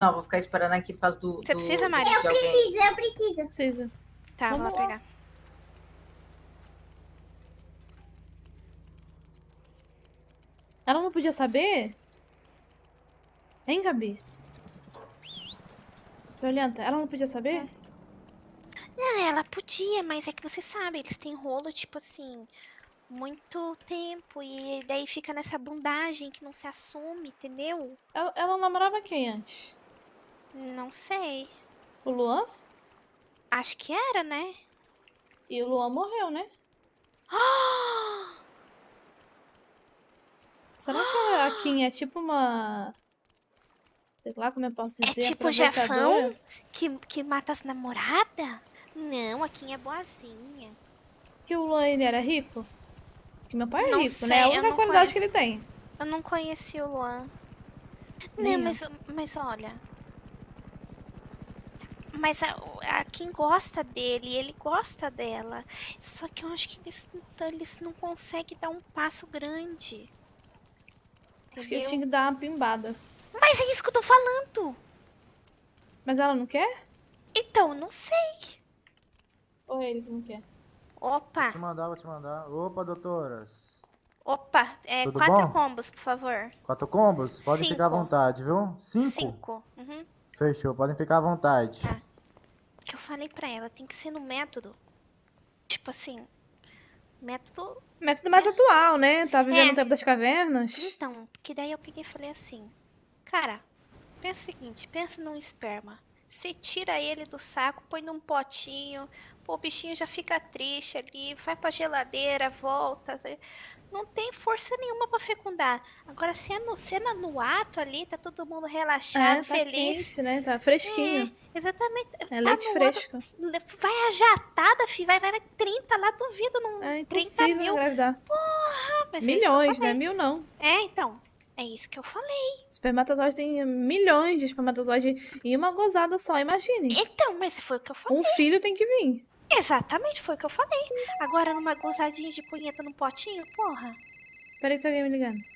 Não, vou ficar esperando aqui por causa do. Você do- precisa, Mari? de Eu preciso, eu preciso. Precisa. Tá, vou lá Vamos lá. pegar. Ela não podia saber? Hein, Gabi? Violenta, ela não podia saber? Não, ela podia, mas é que você sabe, eles têm rolo, tipo assim, muito tempo. E daí fica nessa bundagem que não se assume, entendeu? Ela, ela namorava quem antes? Não sei. O Luan? Acho que era, né? E o Luan morreu, né? Será que a Kim é tipo uma. Sei lá como eu posso É dizer. tipo aproveitadora? Jefão que, que mata as namoradas? Não, a Kim é boazinha. Que o Luan ele era rico? Que meu pai é Não rico, sei, né? É a única qualidade conheço. que ele tem. Eu não conheci o Luan. Não, mas, mas olha. Mas a, a Kim gosta dele, ele gosta dela. Só que eu acho que eles, não tão- eles não conseguem dar um passo grande. Acho que ele Entendeu? tinha que dar uma pimbada. Mas é isso que eu tô falando. Mas ela não quer? Então, não sei. Ou ele que não quer? Opa, Vou te mandar, vou te mandar. Opa, doutoras. opa. É, Tudo quatro bom? combos, por favor. Quatro combos? Podem ficar à Cinco. vontade, viu? Cinco? Cinco. Uhum. Fechou, podem ficar à vontade. Tá. Que eu falei pra ela, tem que ser no método. Tipo assim, método. Método mais atual, né? Tá vivendo É. o tempo das cavernas. Então, que daí eu peguei e falei assim, cara, pensa o seguinte, pensa num esperma. Você tira ele do saco, põe num potinho, pô, o bichinho já fica triste ali, vai pra geladeira, volta. Não tem força nenhuma pra fecundar. Agora, se é no, se é na- no ato ali, tá todo mundo relaxado, É, tá feliz. quente, né? Tá fresquinho. É, exatamente. É, Tá leite fresco. ato, Vai a jatada, fi, vai, vai, vai 30 lá, duvido, não. É 30 impossível mil. engravidar. Ah, mas é Milhões, né? Mil não. É, então. É isso que eu falei. Espermatozoide tem milhões de espermatozoide em uma gozada só, imagine. Então, mas foi o que eu falei. Um filho tem que vir. Exatamente, foi o que eu falei. Agora, numa gozadinha de punheta no potinho, porra. Peraí que tem alguém me ligando.